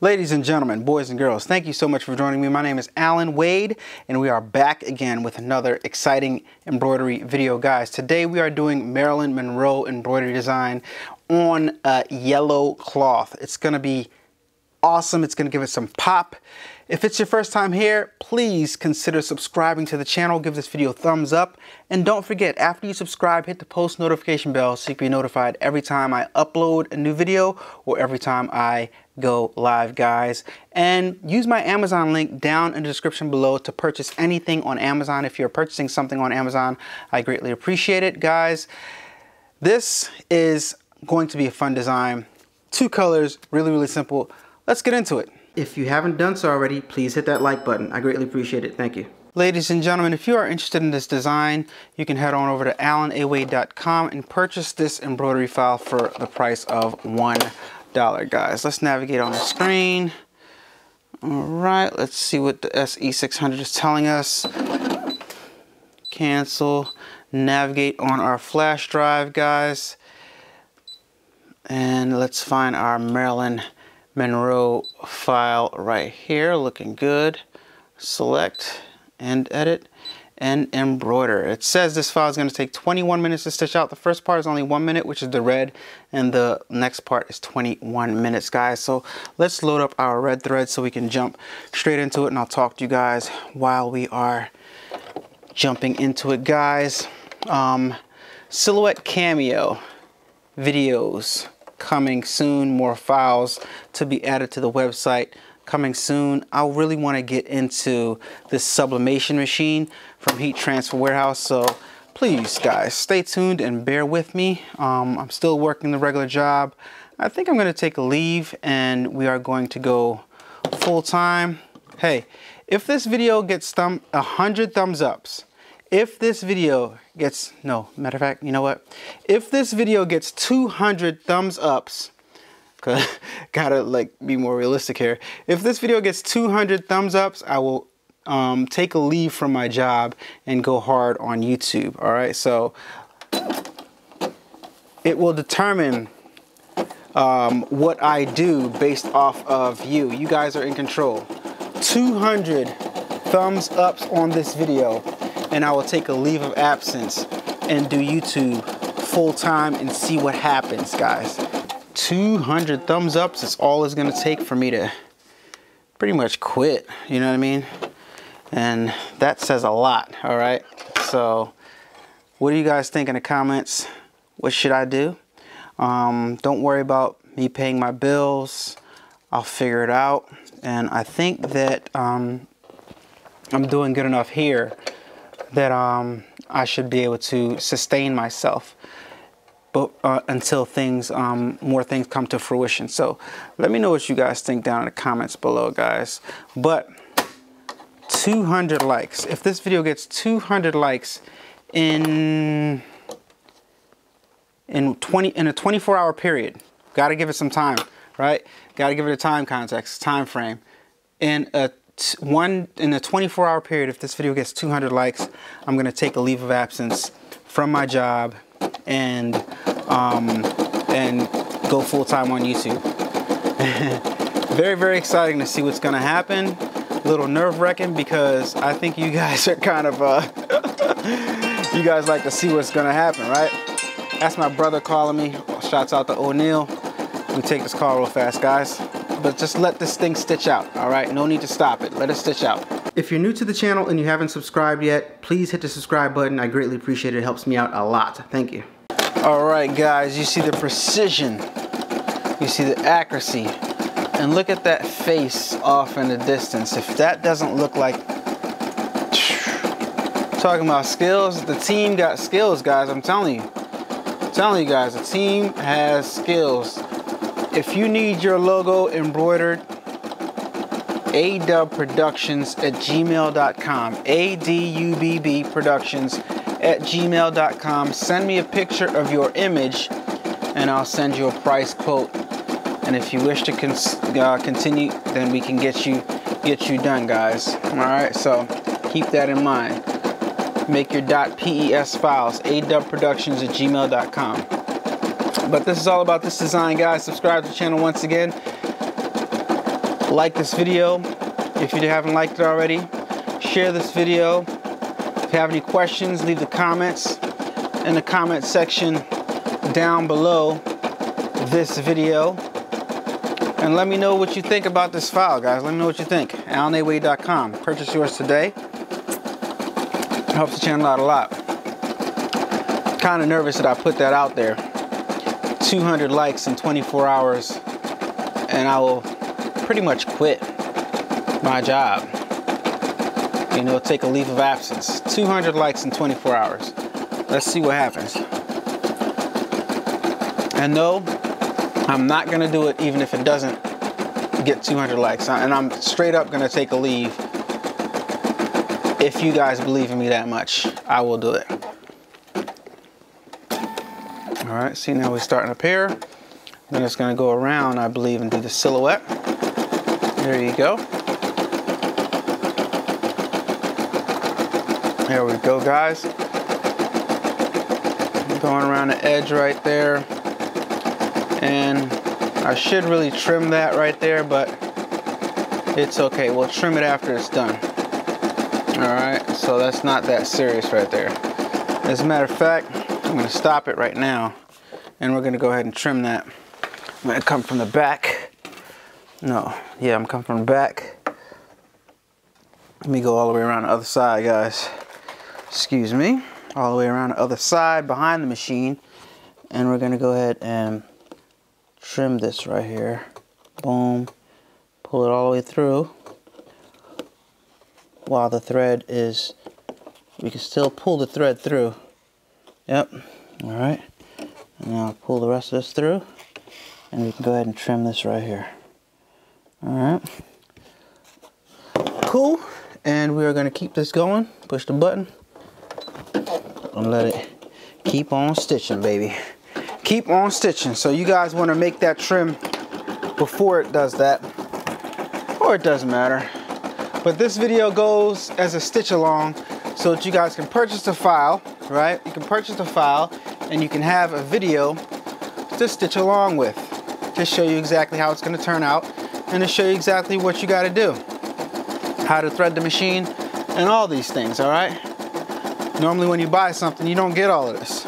Ladies and gentlemen, boys and girls, thank you so much for joining me. My name is Allan Wade, and we are back again with another exciting embroidery video. Guys, today we are doing Marilyn Monroe embroidery design on a yellow cloth. It's gonna be awesome. It's gonna give it some pop. If it's your first time here, please consider subscribing to the channel. Give this video a thumbs up. And don't forget, after you subscribe, hit the post notification bell so you can be notified every time I upload a new video or every time I go live, guys. And use my Amazon link down in the description below to purchase anything on Amazon. If you're purchasing something on Amazon, I greatly appreciate it, guys. This is going to be a fun design. Two colors, really, really simple. Let's get into it. If you haven't done so already, please hit that like button. I greatly appreciate it. Thank you. Ladies and gentlemen, if you are interested in this design, you can head on over to allanawade.com and purchase this embroidery file for the price of $1, guys. Let's navigate on the screen. All right, let's see what the SE600 is telling us. Cancel, navigate on our flash drive, guys. And let's find our Marilyn Monroe file right here, looking good. Select and edit and embroider. It says this file is going to take 21 minutes to stitch out. The first part is only one minute, which is the red, and the next part is 21 minutes, guys. So let's load up our red thread so we can jump straight into it, and I'll talk to you guys while we are jumping into it, guys. Um, Silhouette Cameo videos coming soon, more files to be added to the website coming soon. I really want to get into this sublimation machine from Heat Transfer Warehouse. So please guys, stay tuned and bear with me. Um, I'm still working the regular job. I think I'm going to take a leave and we are going to go full time. Hey, if this video gets thumb 100 thumbs ups, if this video gets, no, matter of fact, you know what? If this video gets 200 thumbs ups, gotta like be more realistic here. If this video gets 200 thumbs ups, I will um, take a leave from my job and go hard on YouTube. All right, so it will determine um, what I do based off of you. You guys are in control. 200 thumbs ups on this video and I will take a leave of absence and do YouTube full time and see what happens, guys. 200 thumbs ups is all it's gonna take for me to pretty much quit, you know what I mean? And that says a lot, all right? So, what do you guys think in the comments? What should I do? Um, don't worry about me paying my bills. I'll figure it out. And I think that um, I'm doing good enough here that um, I should be able to sustain myself but uh, until things um, more things come to fruition. So let me know what you guys think down in the comments below guys. But 200 likes. If this video gets 200 likes in in 20 in a 24 hour period got to give it some time right? Got to give it a time context time frame. In a one in a 24 hour period if this video gets 200 likes i'm gonna take a leave of absence from my job and um, and go full-time on youtube very very exciting to see what's gonna happen a little nerve-wracking because i think you guys are kind of uh you guys like to see what's gonna happen right that's my brother calling me shouts out to o'neill we take this call real fast guys but just let this thing stitch out, all right? No need to stop it, let it stitch out. If you're new to the channel and you haven't subscribed yet, please hit the subscribe button. I greatly appreciate it, it helps me out a lot. Thank you. All right, guys, you see the precision, you see the accuracy, and look at that face off in the distance. If that doesn't look like, talking about skills, the team got skills, guys, I'm telling you. I'm telling you guys, the team has skills. If you need your logo embroidered, ADUBB Productions at gmail.com. A-D-U-B-B Productions at gmail.com. Send me a picture of your image and I'll send you a price quote. And if you wish to con uh, continue, then we can get you get you done, guys. All right, so keep that in mind. Make your .pes files, adubbproductions at gmail.com. But this is all about this design, guys. Subscribe to the channel once again. like this video if you haven't liked it already. Share this video. You have any questions, leave the comments in the comment section down below this video. And let me know what you think about this file, guys. Let me know what you think. AllanAWade.com. Purchase yours today. Helps the channel out a lot. Kind of nervous that I put that out there. 200 likes in 24 hours, and I will pretty much quit my job. You know, take a leave of absence. 200 likes in 24 hours. Let's see what happens. And no, I'm not gonna do it even if it doesn't get 200 likes. And I'm straight up gonna take a leave. If you guys believe in me that much, I will do it. All right, see now we're starting up here. Then it's gonna go around, I believe, and do the silhouette. There you go. There we go, guys. Going around the edge right there. And I should really trim that right there, but it's okay. We'll trim it after it's done. All right, so that's not that serious right there. As a matter of fact, I'm gonna stop it right now and we're gonna go ahead and trim that. I'm gonna come from the back. No, yeah, I'm coming from the back. Let me go all the way around the other side, guys excuse me, all the way around the other side behind the machine. And we're gonna go ahead and trim this right here. Boom, pull it all the way through. While the thread is, we can still pull the thread through. Yep, all right. And now pull the rest of this through. And we can go ahead and trim this right here. All right. Cool. And we are gonna keep this going. Push the button and let it keep on stitching, baby. Keep on stitching. So you guys want to make that trim before it does that, or it doesn't matter. But this video goes as a stitch along so that you guys can purchase the file, right? You can purchase the file and you can have a video to stitch along with to show you exactly how it's going to turn out and to show you exactly what you got to do. How to thread the machine and all these things, all right? Normally when you buy something, you don't get all of this.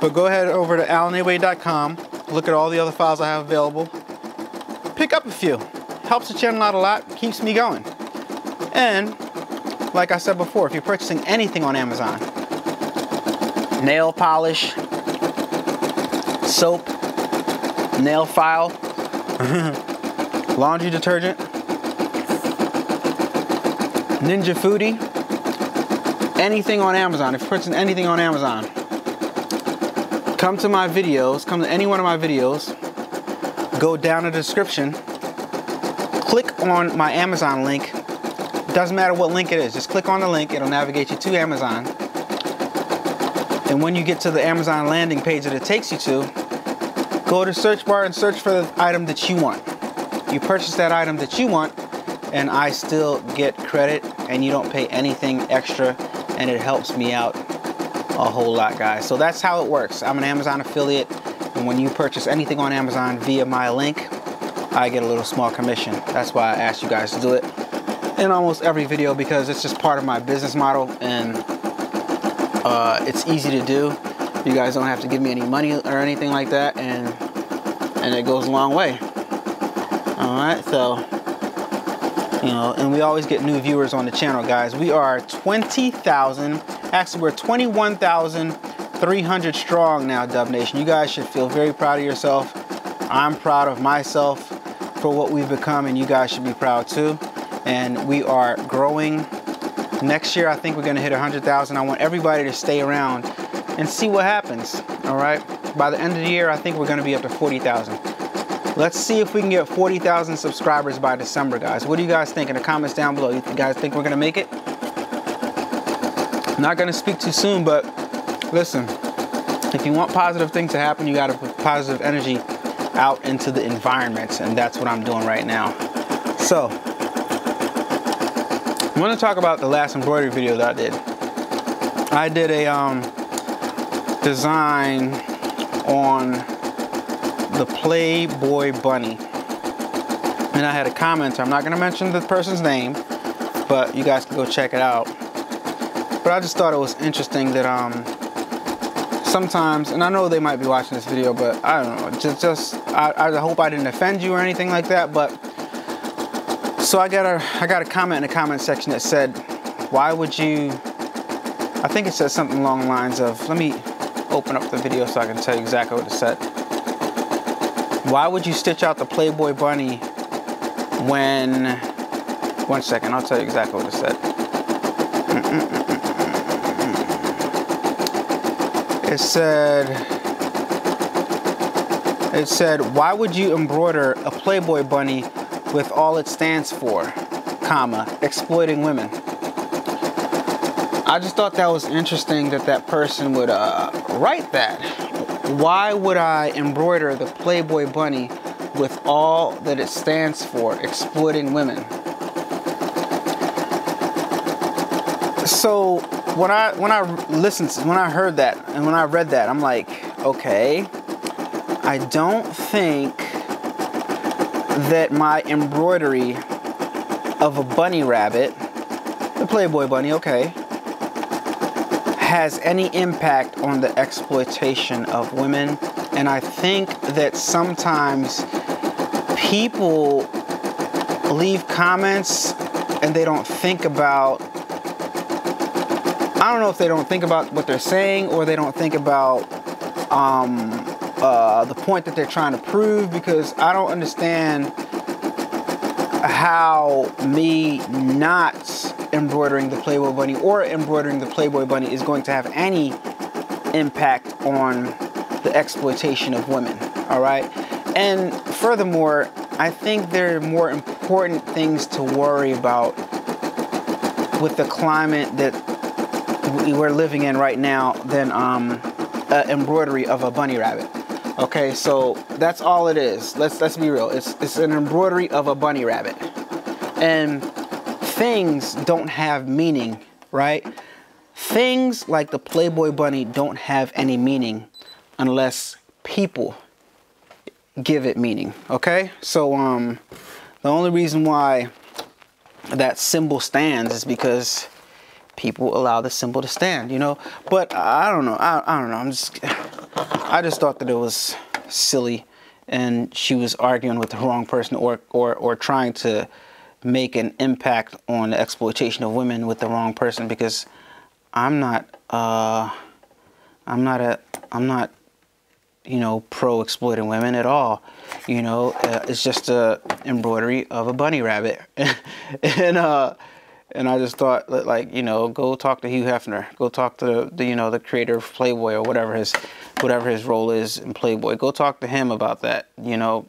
But go ahead over to allanawade.com, look at all the other files I have available, pick up a few. Helps the channel out a lot, keeps me going. And, like I said before, if you're purchasing anything on Amazon, nail polish, soap, nail file, laundry detergent, Ninja Foodi, anything on Amazon, if you're purchasing anything on Amazon, come to my videos, come to any one of my videos, go down in the description, click on my Amazon link. Doesn't matter what link it is, just click on the link, it'll navigate you to Amazon. And when you get to the Amazon landing page that it takes you to, go to search bar and search for the item that you want. You purchase that item that you want, and I still get credit, and you don't pay anything extra and it helps me out a whole lot guys. So that's how it works. I'm an Amazon affiliate and when you purchase anything on Amazon via my link I get a little small commission. That's why I asked you guys to do it in almost every video because it's just part of my business model and uh, it's easy to do. You guys don't have to give me any money or anything like that and and it goes a long way. All right so you know, and we always get new viewers on the channel, guys. We are 20,000, actually we're 21,300 strong now, Dub Nation. You guys should feel very proud of yourself. I'm proud of myself for what we've become, and you guys should be proud too. And we are growing. Next year, I think we're gonna hit 100,000. I want everybody to stay around and see what happens, all right? By the end of the year, I think we're gonna be up to 40,000. Let's see if we can get 40,000 subscribers by December, guys. What do you guys think in the comments down below? You guys think we're gonna make it? I'm not gonna speak too soon, but listen, if you want positive things to happen, you gotta put positive energy out into the environment, and that's what I'm doing right now. So, I wanna talk about the last embroidery video that I did. I did a um, design on the Playboy Bunny. and I had a commenter. I'm not gonna mention the person's name, but you guys can go check it out. But I just thought it was interesting that um sometimes, and I know they might be watching this video, but I don't know. Just, just I, I hope I didn't offend you or anything like that. But so I got a I got a comment in the comment section that said, "Why would you?" I think it said something along the lines of, "Let me open up the video so I can tell you exactly what it said." Why would you stitch out the Playboy bunny when? One second, I'll tell you exactly what it said. It said, it said, why would you embroider a Playboy bunny with all it stands for, comma, exploiting women? I just thought that was interesting that that person would uh, write that. Why would I embroider the Playboy bunny with all that it stands for, exploiting women? So when I when I listened when I heard that and when I read that, I'm like, okay, I don't think that my embroidery of a bunny rabbit, the Playboy bunny, okay, has any impact on the exploitation of women. And I think that sometimes people leave comments and they don't think about I don't know if they don't think about what they're saying or they don't think about um, uh, the point that they're trying to prove because I don't understand how me not embroidering the Playboy Bunny or embroidering the Playboy Bunny is going to have any impact on the exploitation of women. All right. And furthermore, I think there are more important things to worry about with the climate that we're living in right now than um, embroidery of a bunny rabbit. Okay, so that's all it is. Let's let's be real. It's it's an embroidery of a bunny rabbit, and things don't have meaning, right? Things like the Playboy bunny don't have any meaning unless people give it meaning. Okay, so um, the only reason why that symbol stands is because people allow the symbol to stand, you know. But I don't know. I, I don't know. I'm just. I just thought that it was silly, and she was arguing with the wrong person, or or or trying to make an impact on the exploitation of women with the wrong person because I'm not. Uh, I'm not a. I'm not. You know, pro exploiting women at all. You know, uh, it's just a embroidery of a bunny rabbit, and uh and I just thought like you know go talk to Hugh Hefner, go talk to the you know the creator of Playboy or whatever his whatever his role is in Playboy. Go talk to him about that. You know,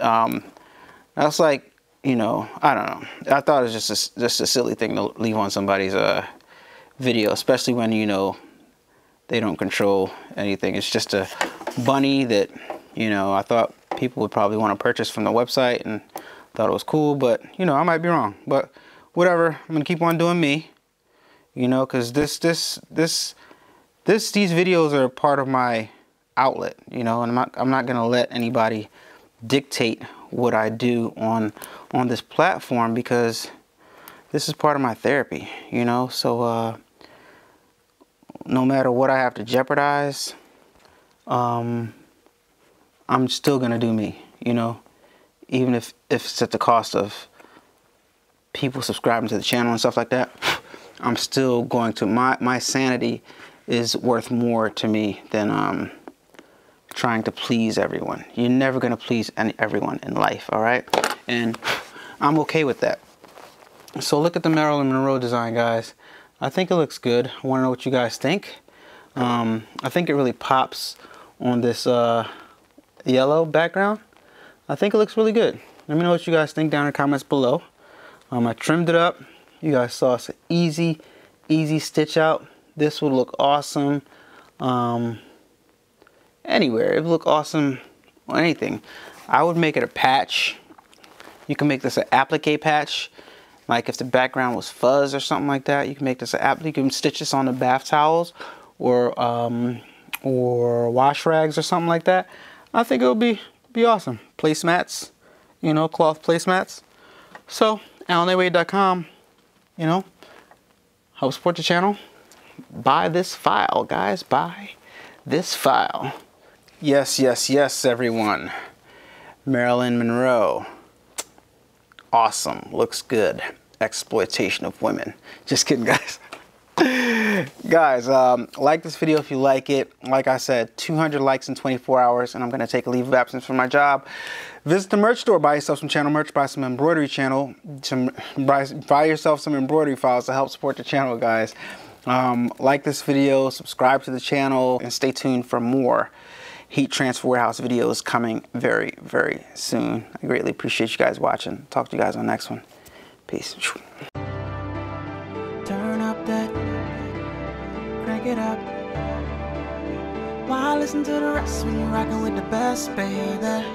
um, that's like you know I don't know. I thought it was just a, just a silly thing to leave on somebody's uh, video, especially when you know they don't control anything. It's just a bunny that you know I thought people would probably want to purchase from the website and thought it was cool, but you know I might be wrong, but whatever. I'm gonna keep on doing me. You know, cause this this this this these videos are part of my outlet. You know, and I'm not I'm not gonna let anybody dictate what I do on on this platform because this is part of my therapy. You know, so uh, no matter what I have to jeopardize, um, I'm still gonna do me. You know, even if if it's at the cost of people subscribing to the channel and stuff like that, I'm still going to my my sanity is worth more to me than um, trying to please everyone. You're never gonna please any, everyone in life, all right? And I'm okay with that. So look at the Marilyn Monroe design, guys. I think it looks good. I want to know what you guys think. Um, I think it really pops on this uh, yellow background. I think it looks really good. Let me know what you guys think down in the comments below. Um, I trimmed it up. You guys saw it's an easy, easy stitch out. This would look awesome um, anywhere. It would look awesome on anything. I would make it a patch. You can make this an applique patch. Like if the background was fuzz or something like that, you can make this an applique. You can stitch this on the bath towels or um, or wash rags or something like that. I think it would be be awesome. Placemats you know, cloth placemats. So, AllanAwade.com, you know, help support the channel. Buy this file, guys. Buy this file. Yes, yes, yes, everyone. Marilyn Monroe. Awesome. Looks good. Exploitation of women. Just kidding, guys. guys, um, like this video if you like it. Like I said, 200 likes in 24 hours, and I'm going to take a leave of absence from my job. Visit the merch store, buy yourself some channel merch, buy some embroidery channel, some buy, buy yourself some embroidery files to help support the channel, guys. Um, like this video, subscribe to the channel, and stay tuned for more heat transfer warehouse videos coming very, very soon. I greatly appreciate you guys watching. Talk to you guys on the next one. Peace. Turn up that, crank it up. Why listen to the rest when you're rocking with the best, baby?